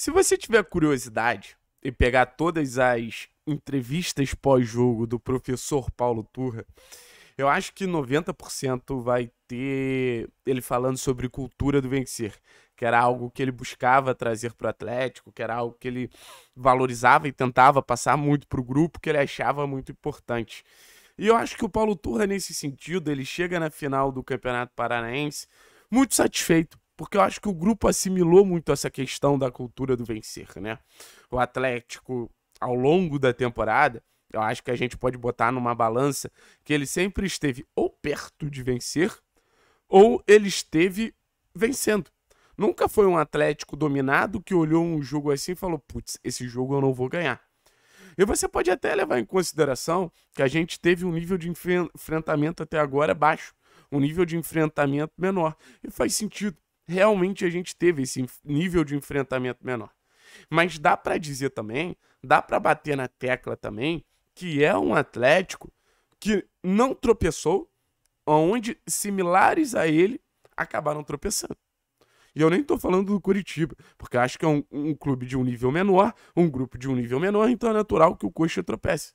Se você tiver curiosidade e pegar todas as entrevistas pós-jogo do professor Paulo Turra, eu acho que 90% vai ter ele falando sobre cultura do vencer, que era algo que ele buscava trazer para o Atlético, que era algo que ele valorizava e tentava passar muito para o grupo, que ele achava muito importante. E eu acho que o Paulo Turra, nesse sentido, ele chega na final do Campeonato Paranaense muito satisfeito, porque eu acho que o grupo assimilou muito essa questão da cultura do vencer, né? O Atlético, ao longo da temporada, eu acho que a gente pode botar numa balança que ele sempre esteve ou perto de vencer ou ele esteve vencendo. Nunca foi um Atlético dominado que olhou um jogo assim e falou: putz, esse jogo eu não vou ganhar. E você pode até levar em consideração que a gente teve um nível de enfrentamento até agora baixo, um nível de enfrentamento menor. E faz sentido. Realmente a gente teve esse nível de enfrentamento menor. Mas dá para dizer também, dá para bater na tecla também, que é um Atlético que não tropeçou, onde similares a ele acabaram tropeçando. E eu nem estou falando do Curitiba, porque acho que é um, um, clube de um nível menor, um grupo de um nível menor, então é natural que o Coxa tropece.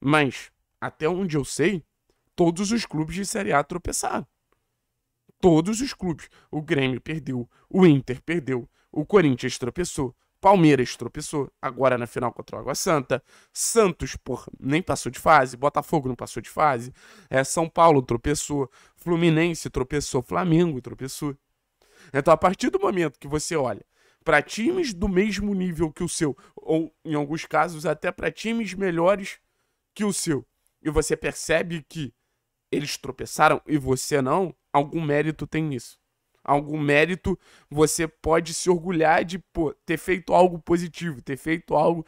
Mas, até onde eu sei, todos os clubes de Série A tropeçaram. Todos os clubes. O Grêmio perdeu, o Inter perdeu, o Corinthians tropeçou, Palmeiras tropeçou, agora na final contra o Água Santa. Santos, por nem passou de fase. Botafogo não passou de fase. É, São Paulo tropeçou. Fluminense tropeçou. Flamengo tropeçou. Então, a partir do momento que você olha para times do mesmo nível que o seu, ou em alguns casos até para times melhores que o seu, e você percebe que eles tropeçaram e você não, algum mérito tem nisso algum mérito, você pode se orgulhar de pô, ter feito algo positivo, ter feito algo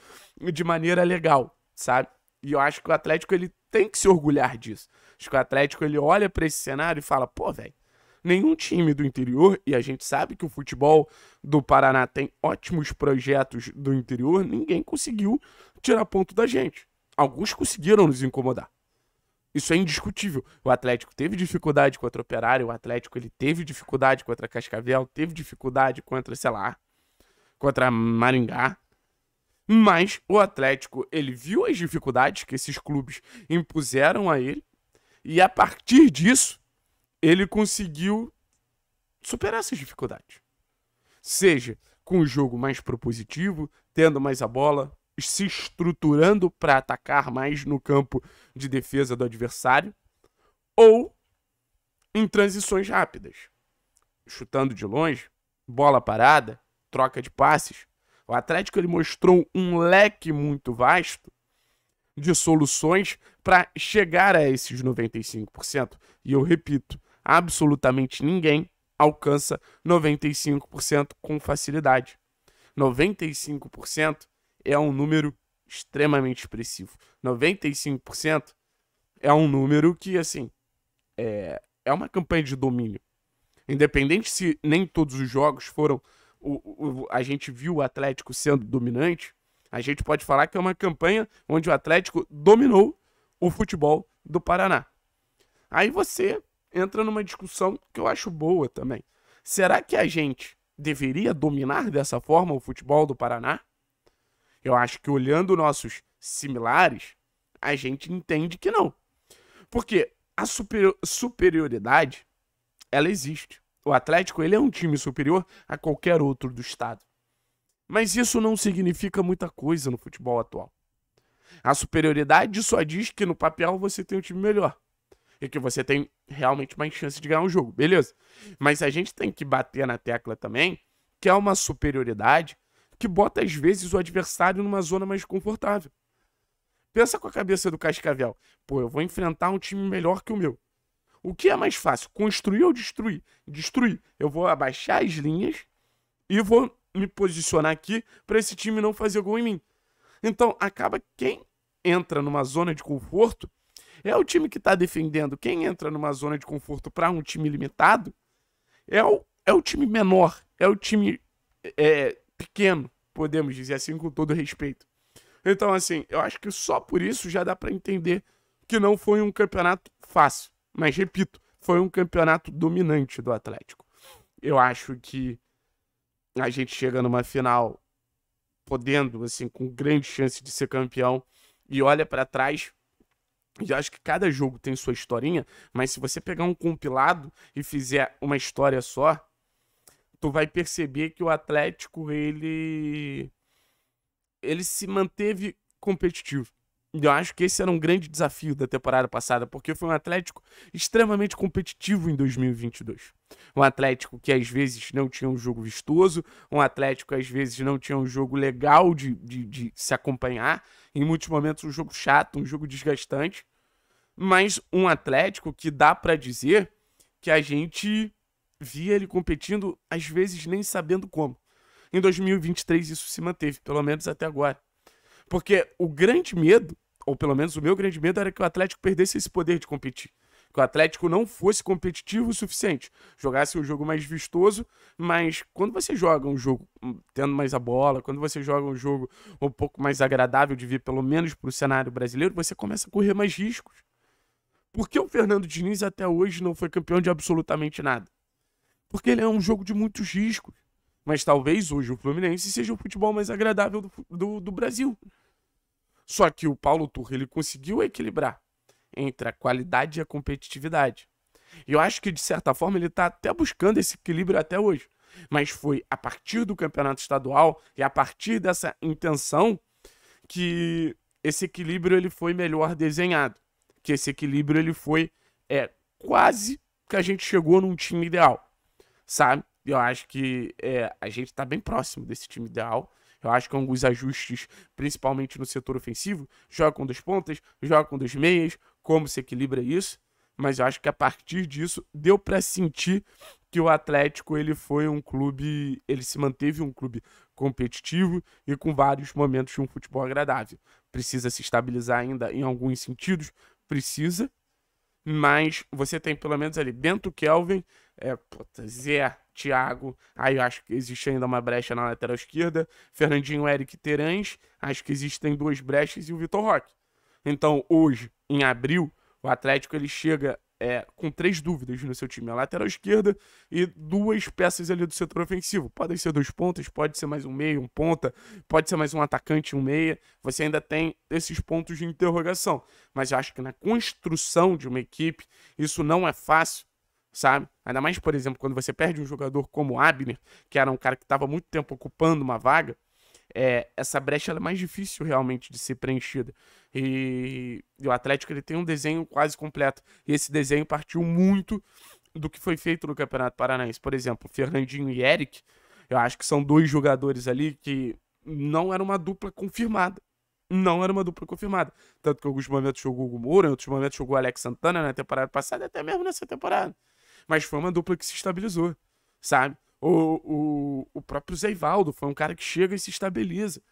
de maneira legal, sabe? E eu acho que o Atlético ele tem que se orgulhar disso. Acho que o Atlético ele olha para esse cenário e fala: pô, velho, nenhum time do interior, e a gente sabe que o futebol do Paraná tem ótimos projetos do interior, ninguém conseguiu tirar ponto da gente. Alguns conseguiram nos incomodar. Isso é indiscutível. O Atlético teve dificuldade contra o Operário, o Atlético ele teve dificuldade contra Cascavel, teve dificuldade contra, sei lá, contra Maringá. Mas o Atlético, ele viu as dificuldades que esses clubes impuseram a ele e a partir disso, ele conseguiu superar essas dificuldades. Seja com o jogo mais propositivo, tendo mais a bola, se estruturando para atacar mais no campo de defesa do adversário, ou em transições rápidas, chutando de longe, bola parada, troca de passes. O Atlético ele mostrou um leque muito vasto de soluções para chegar a esses 95%. E eu repito, absolutamente ninguém alcança 95% com facilidade. 95% é um número extremamente expressivo. 95% é um número que, assim, é, é uma campanha de domínio. Independente se nem todos os jogos foram. O, o, a gente viu o Atlético sendo dominante, a gente pode falar que é uma campanha onde o Atlético dominou o futebol do Paraná. Aí você entra numa discussão que eu acho boa também. Será que a gente deveria dominar dessa forma o futebol do Paraná? Eu acho que olhando nossos similares, a gente entende que não. Porque a superior, superioridade, ela existe. O Atlético, ele é um time superior a qualquer outro do estado. Mas isso não significa muita coisa no futebol atual. A superioridade só diz que no papel você tem um time melhor. E que você tem realmente mais chance de ganhar um jogo, beleza. Mas a gente tem que bater na tecla também que é uma superioridade que bota às vezes o adversário numa zona mais confortável. Pensa com a cabeça do Cascavel. Pô, eu vou enfrentar um time melhor que o meu. O que é mais fácil? Construir ou destruir? Destruir. Eu vou abaixar as linhas e vou me posicionar aqui para esse time não fazer gol em mim. Então, acaba quem entra numa zona de conforto é o time que está defendendo. Quem entra numa zona de conforto para um time limitado é o, é o time menor, é o time é, pequeno, podemos dizer assim, com todo respeito. Então, assim, eu acho que só por isso já dá para entender que não foi um campeonato fácil. Mas, repito, foi um campeonato dominante do Atlético. Eu acho que a gente chega numa final podendo, assim, com grande chance de ser campeão e olha para trás. E acho que cada jogo tem sua historinha, mas se você pegar um compilado e fizer uma história só, tu vai perceber que o Atlético ele ele se manteve competitivo. Eu acho que esse era um grande desafio da temporada passada, porque foi um Atlético extremamente competitivo em 2022. Um Atlético que às vezes não tinha um jogo vistoso, um Atlético que às vezes não tinha um jogo legal de, de, de se acompanhar, em muitos momentos um jogo chato, um jogo desgastante, mas um Atlético que dá para dizer que a gente via ele competindo, às vezes nem sabendo como. Em 2023 isso se manteve, pelo menos até agora. Porque o grande medo, ou pelo menos o meu grande medo, era que o Atlético perdesse esse poder de competir. Que o Atlético não fosse competitivo o suficiente. Jogasse um jogo mais vistoso, mas quando você joga um jogo hum, tendo mais a bola, quando você joga um jogo um pouco mais agradável de ver, pelo menos para o cenário brasileiro, você começa a correr mais riscos. Por que o Fernando Diniz até hoje não foi campeão de absolutamente nada? Porque ele é um jogo de muitos riscos. Mas talvez hoje o Fluminense seja o futebol mais agradável do, do, do Brasil. Só que o Paulo Turra ele conseguiu equilibrar entre a qualidade e a competitividade. E eu acho que, de certa forma, ele está até buscando esse equilíbrio até hoje. Mas foi a partir do campeonato estadual e a partir dessa intenção que esse equilíbrio ele foi melhor desenhado. Que esse equilíbrio ele foi é, quase que a gente chegou num time ideal, sabe? Eu acho que é, a gente está bem próximo desse time ideal. Eu acho que alguns ajustes, principalmente no setor ofensivo, joga com dois pontas, joga com dois meias, como se equilibra isso. Mas eu acho que a partir disso deu para sentir que o Atlético ele foi um clube, ele se manteve um clube competitivo e com vários momentos de um futebol agradável. Precisa se estabilizar ainda em alguns sentidos, precisa, mas você tem pelo menos ali Bento Kelvin, é, puta, Zé, Thiago, aí eu acho que existe ainda uma brecha na lateral esquerda, Fernandinho, Eric Terãs, acho que existem duas brechas e o Vitor Roque. Então, hoje, em abril, o Atlético ele chega é, com três dúvidas no seu time: a lateral esquerda e duas peças ali do setor ofensivo. Podem ser dois pontas, pode ser mais um meio, um ponta, pode ser mais um atacante, um meia. Você ainda tem esses pontos de interrogação. Mas eu acho que na construção de uma equipe, isso não é fácil, sabe? Ainda mais, por exemplo, quando você perde um jogador como Abner, que era um cara que estava muito tempo ocupando uma vaga é, essa brecha é mais difícil realmente de ser preenchida. E, e, o Atlético ele tem um desenho quase completo. E esse desenho partiu muito do que foi feito no Campeonato Paranaense. Por exemplo, Fernandinho e Eric, eu acho que são dois jogadores ali que não era uma dupla confirmada. Não era uma dupla confirmada. Tanto que em alguns momentos jogou o Moura, em outros momentos jogou o Alex Santana na temporada passada, até mesmo nessa temporada. Mas foi uma dupla que se estabilizou, sabe? O, o, o próprio Zeivaldo foi um cara que chega e se estabiliza.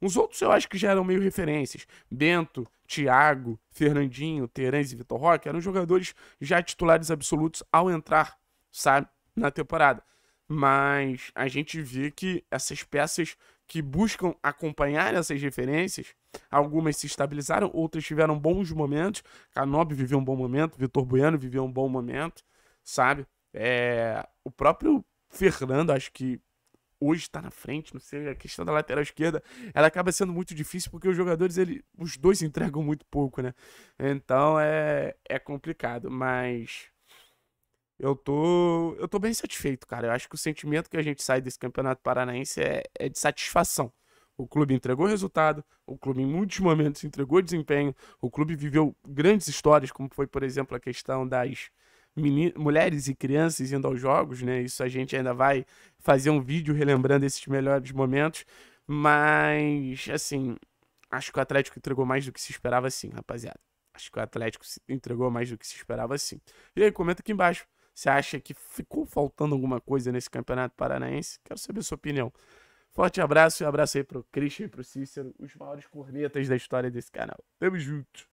Os outros eu acho que já eram meio referências. Bento, Thiago, Fernandinho, Terence e Vitor Roque eram jogadores já titulares absolutos ao entrar, sabe, na temporada. Mas a gente vê que essas peças que buscam acompanhar essas referências, algumas se estabilizaram, outras tiveram bons momentos. Canobi viveu um bom momento, Vitor Bueno viveu um bom momento, sabe? É, o próprio Fernando, acho que hoje está na frente, não sei, a questão da lateral esquerda, ela acaba sendo muito difícil porque os jogadores, ele, os dois entregam muito pouco, né? Então é, é complicado, mas eu tô, eu tô bem satisfeito, cara. Eu acho que o sentimento que a gente sai desse campeonato paranaense é, é de satisfação. O clube entregou resultado, o clube em muitos momentos entregou desempenho, o clube viveu grandes histórias, como foi, por exemplo, a questão das mulheres e crianças indo aos jogos, né? Isso a gente ainda vai fazer um vídeo relembrando esses melhores momentos. Mas, assim, acho que o Atlético entregou mais do que se esperava, sim, rapaziada. Acho que o Atlético entregou mais do que se esperava, sim. E aí, comenta aqui embaixo. Você acha que ficou faltando alguma coisa nesse Campeonato Paranaense? Quero saber a sua opinião. Forte abraço e abraço aí pro Christian e pro Cícero, os maiores cornetas da história desse canal. Tamo junto.